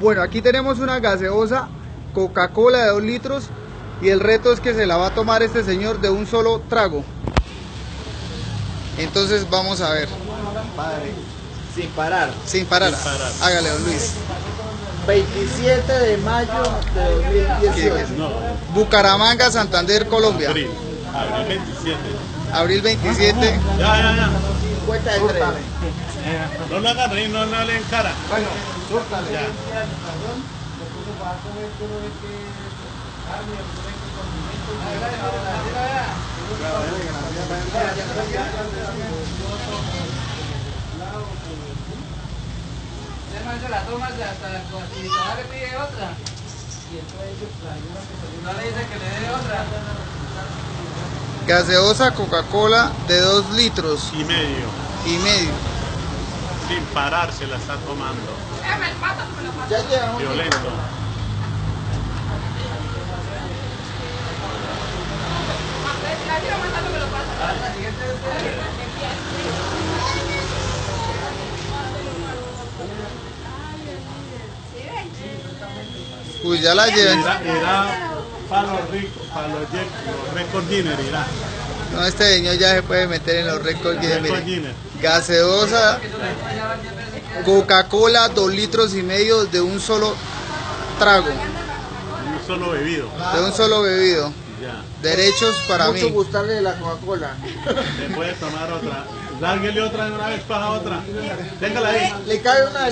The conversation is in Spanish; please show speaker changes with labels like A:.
A: Bueno, aquí tenemos una gaseosa Coca-Cola de 2 litros y el reto es que se la va a tomar este señor de un solo trago. Entonces vamos a ver,
B: Padre, sin parar.
A: sin parar.
C: Sin parar.
A: Hágale, don Luis.
B: 27 de mayo de 2018.
C: No,
A: Bucaramanga, Santander, Colombia.
C: abril. Abril 27.
A: Abril 27.
C: Ya, ya, ya.
B: 53.
C: No lo hagan reír, no, no le cara.
B: Bueno, súrtale.
C: Ya.
D: la hasta pide otra. Le dice que le dé otra.
A: Gaseosa Coca-Cola de 2 litros
C: Y medio.
A: y medio.
C: Sin parar se la está tomando. Violento.
A: Uy, ya la llevan.
C: Era, era para los ricos, para los, los record dinner, irá.
A: No, este señor ya se puede meter en los récords. Guinness, mire.
C: dinner.
A: Gaseosa Coca-Cola 2 litros y medio de un solo trago,
C: Un solo bebido.
A: de un solo bebido.
C: Ya.
A: Derechos para
B: Mucho
A: mí.
B: gustarle de la Coca-Cola.
C: Se puede tomar otra. Lárguele otra de una vez, paja otra. Téngala ahí.
B: Le cabe una